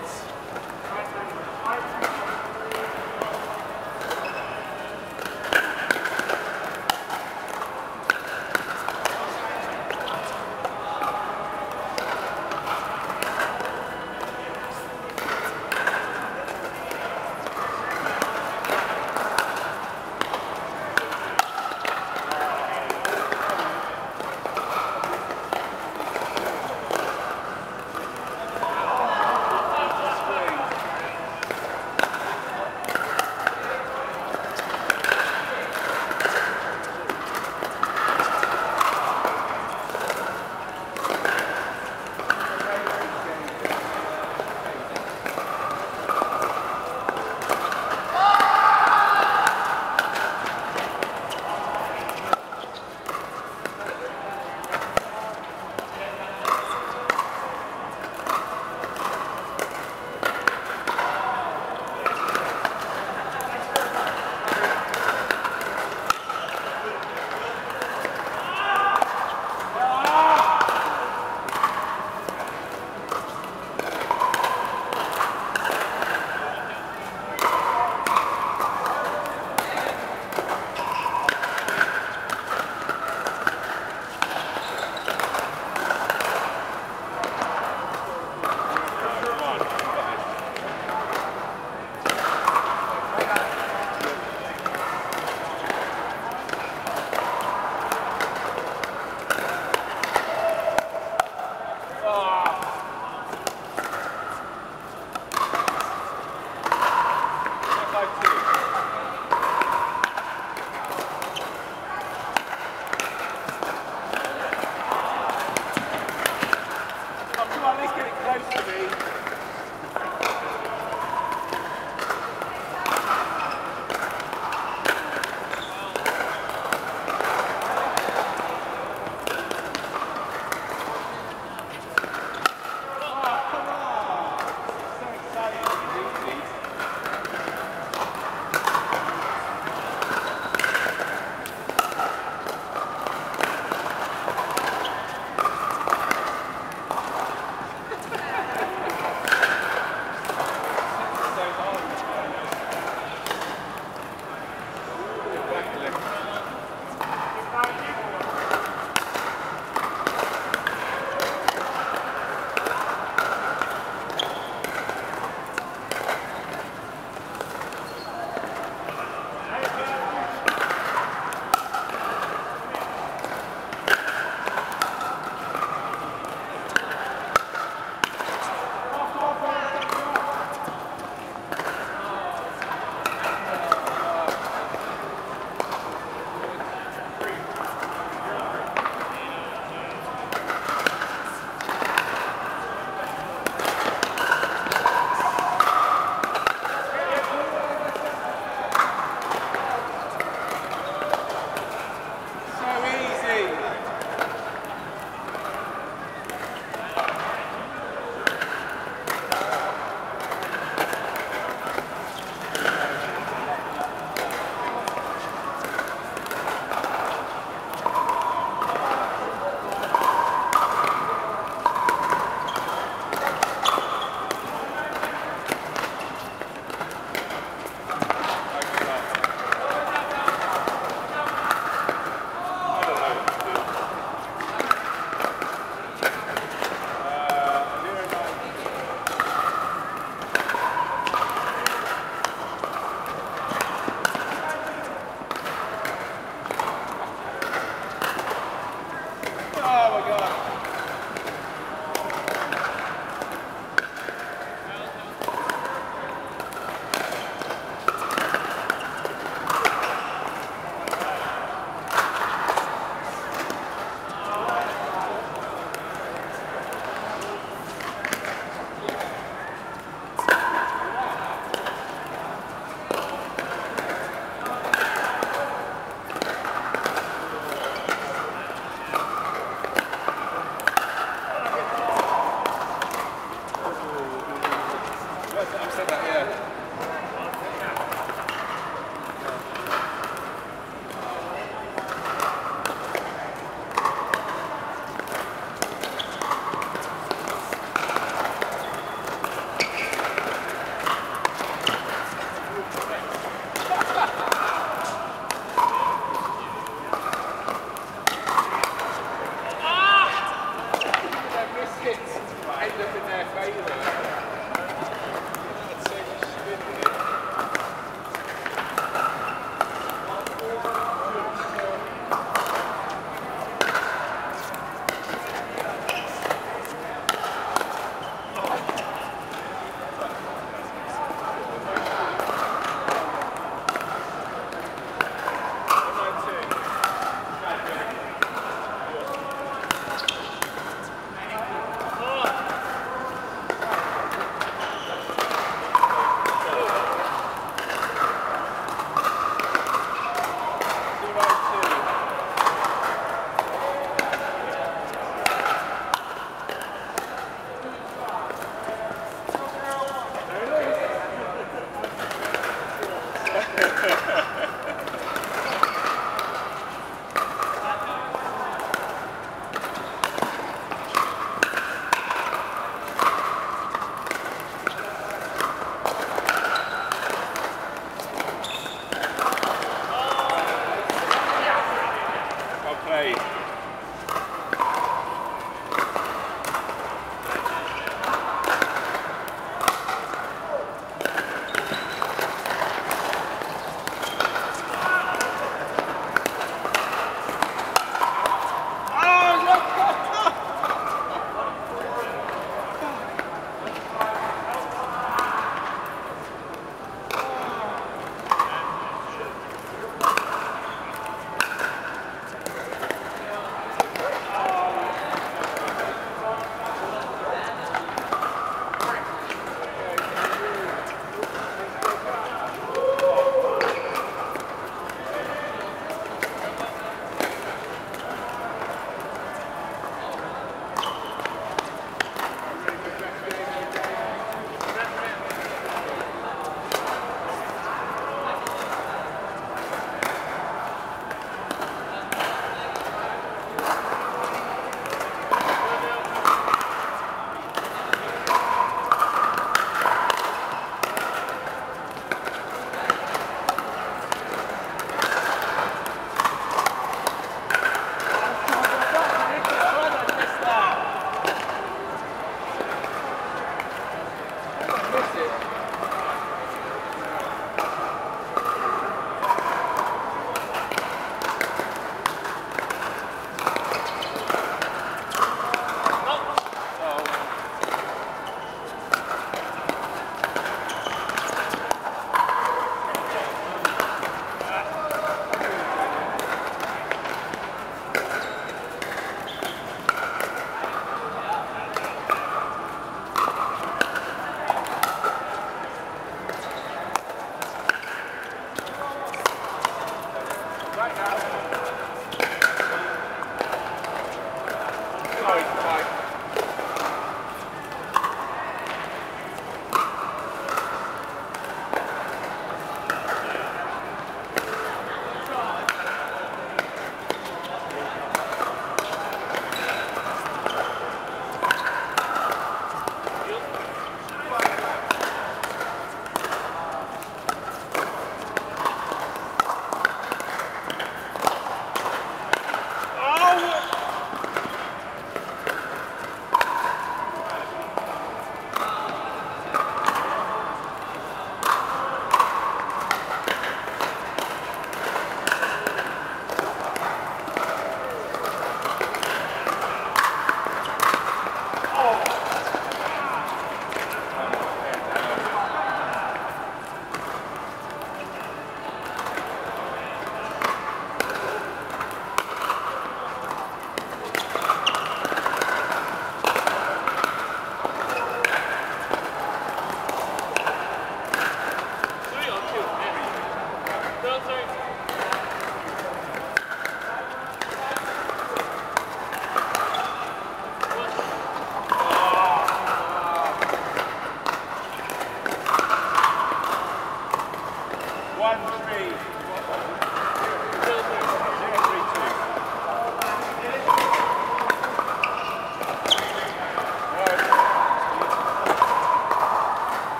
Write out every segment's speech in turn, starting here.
Shit.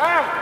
哎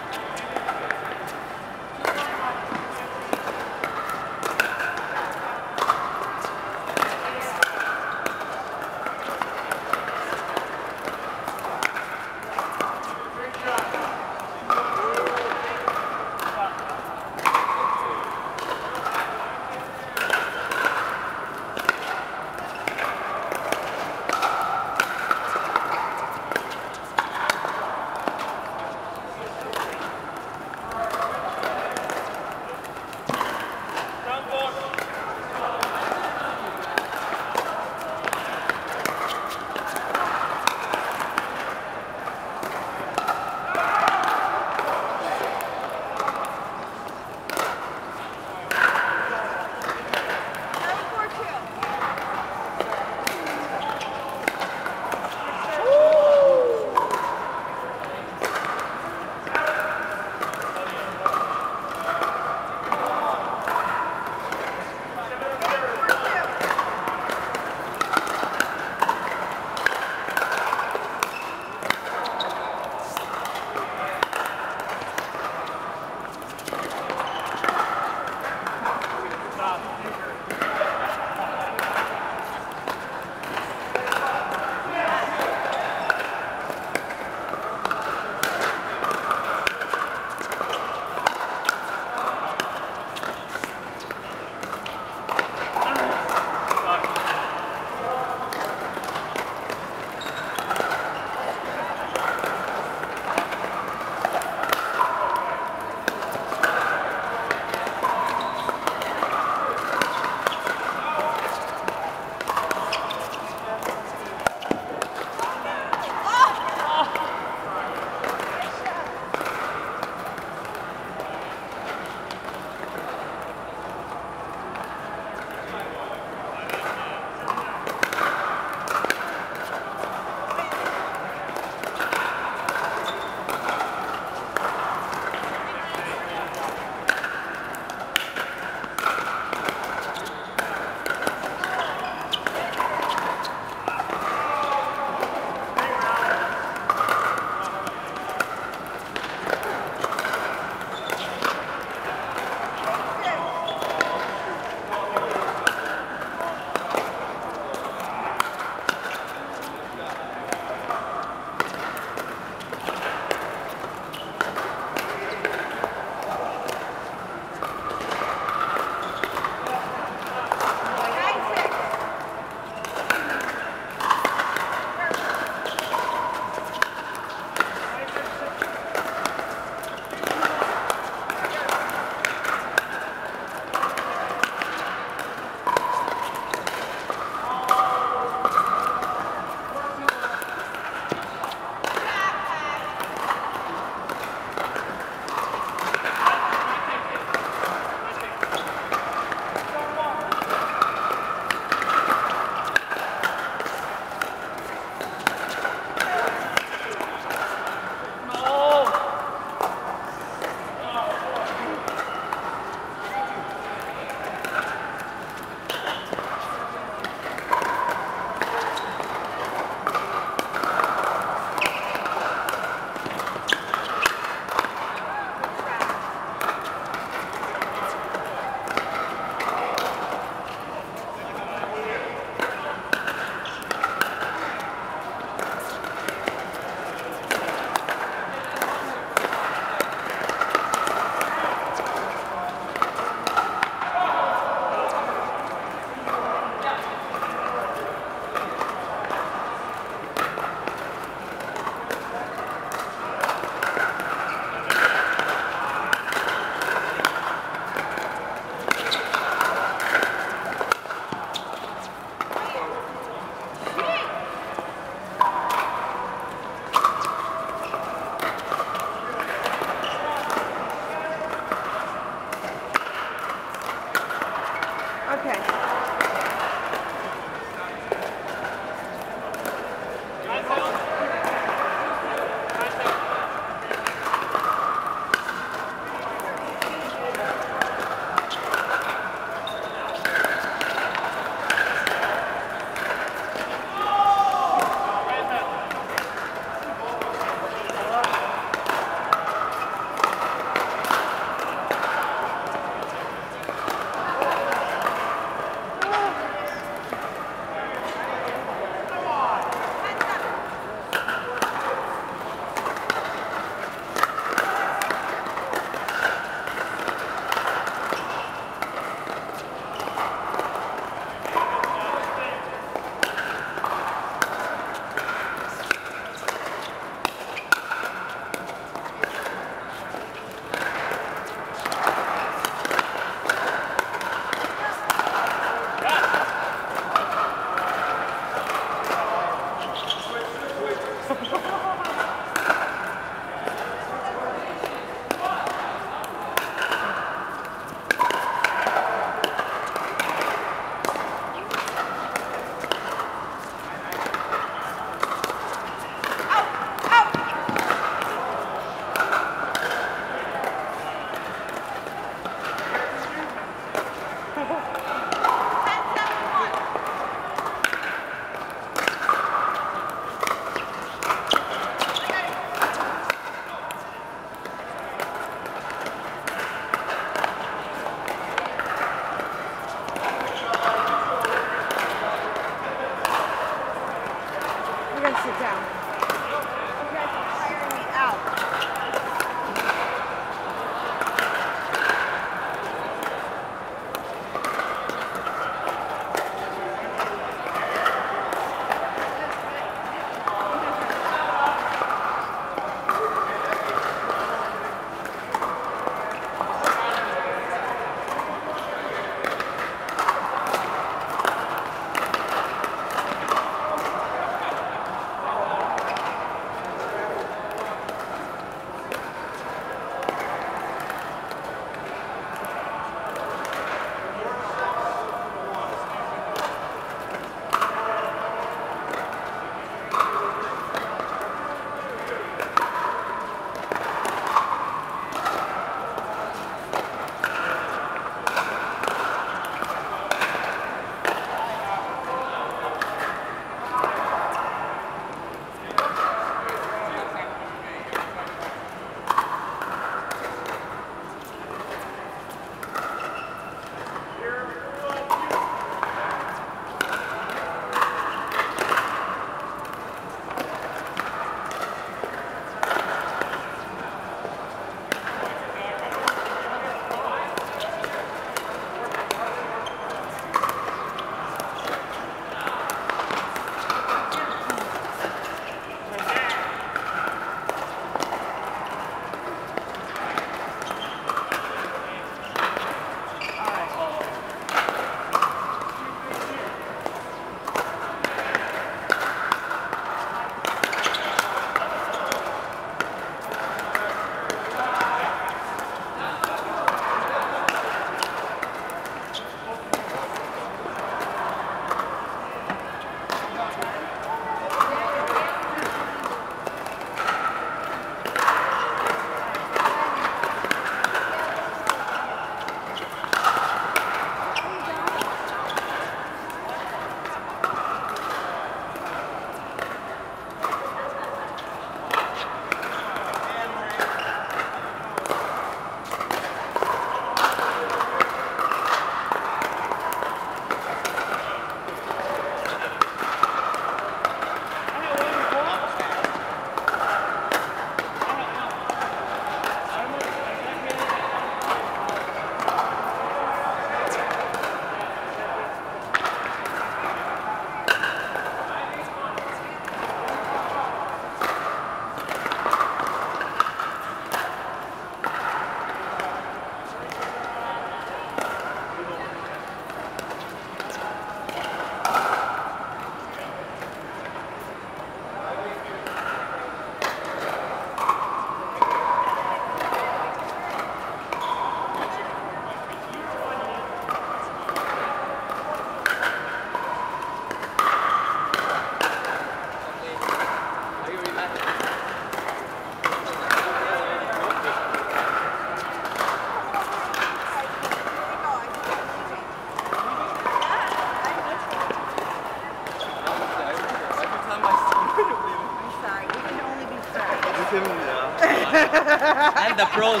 and the pros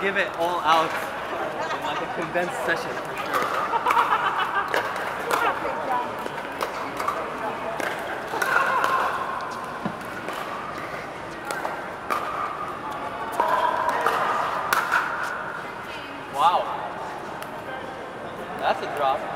give it all out in like a condensed session for sure. Wow. That's a drop.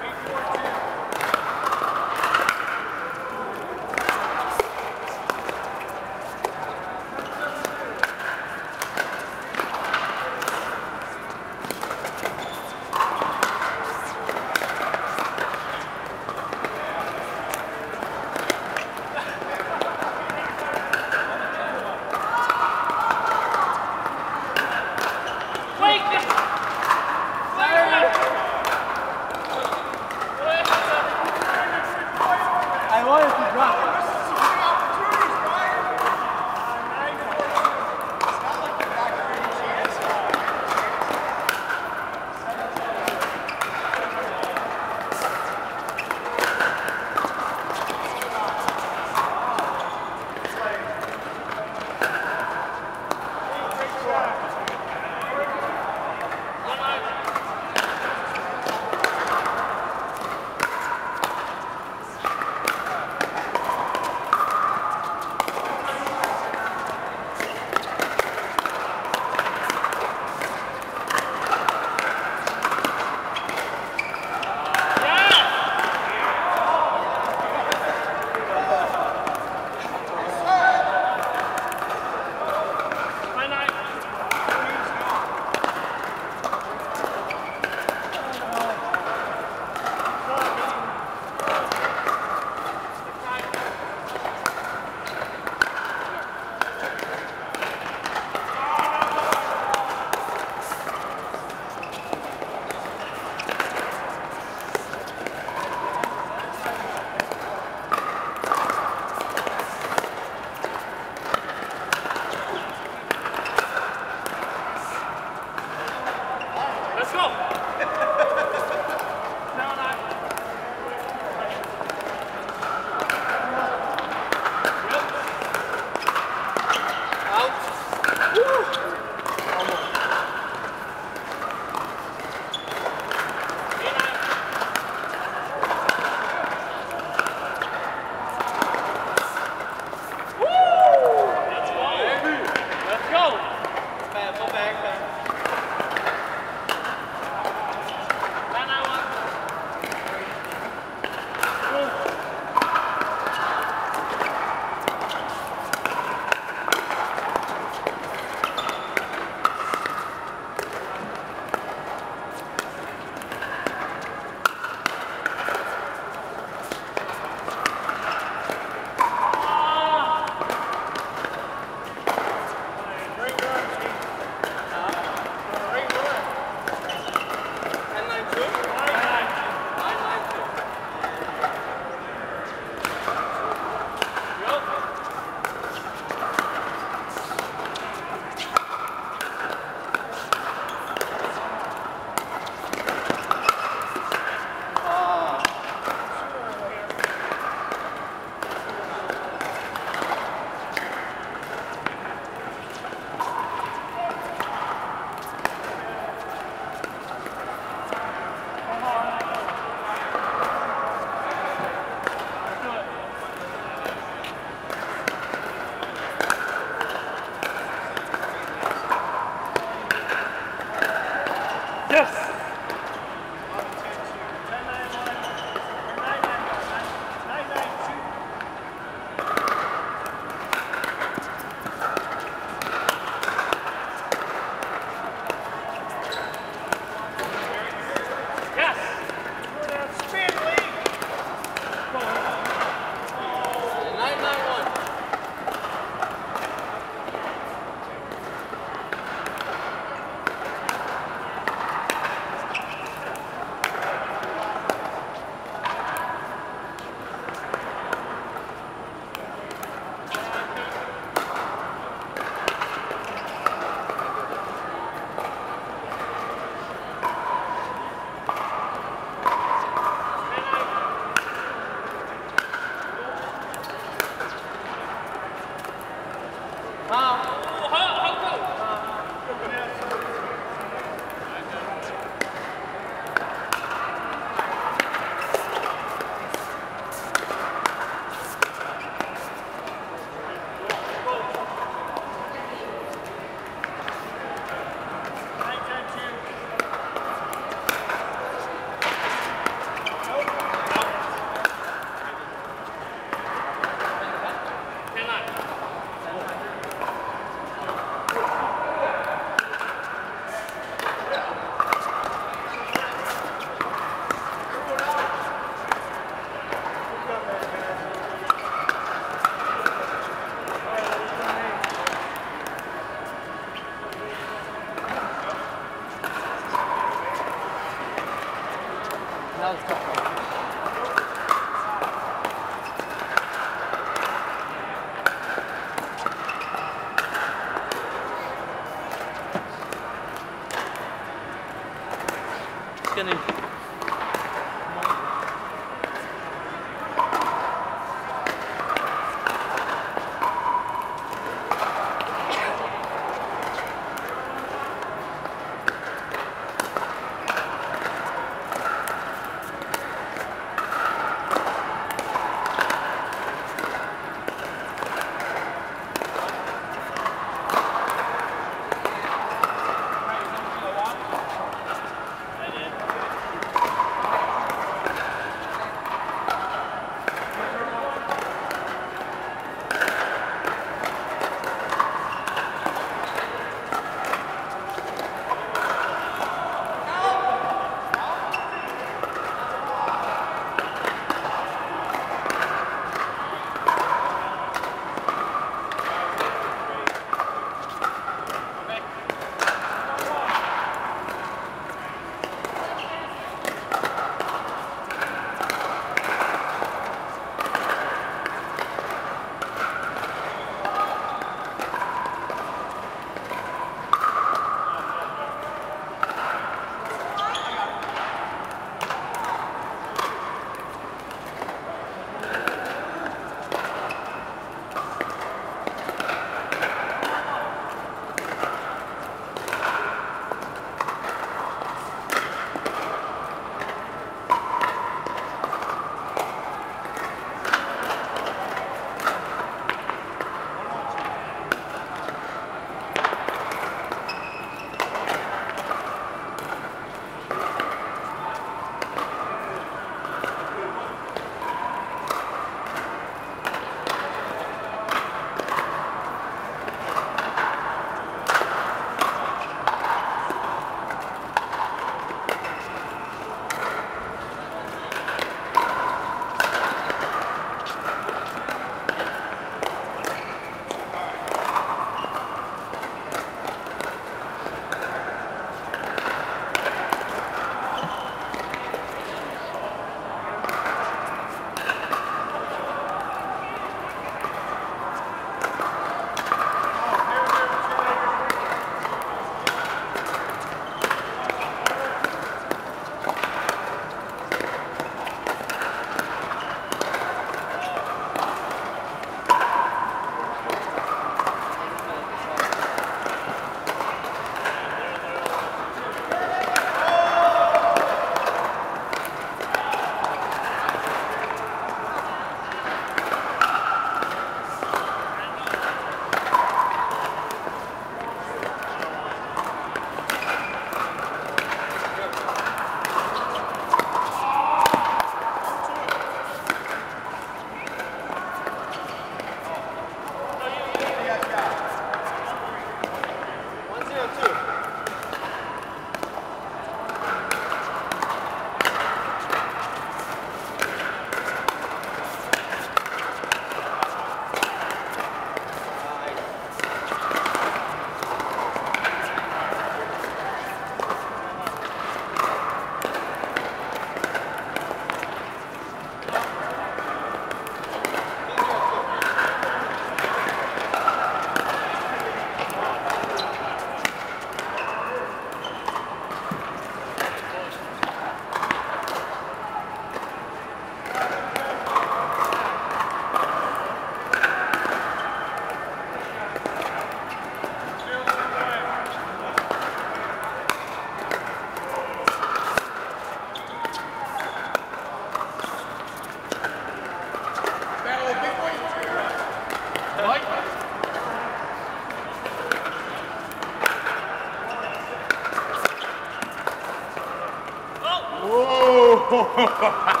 Okay. Oh,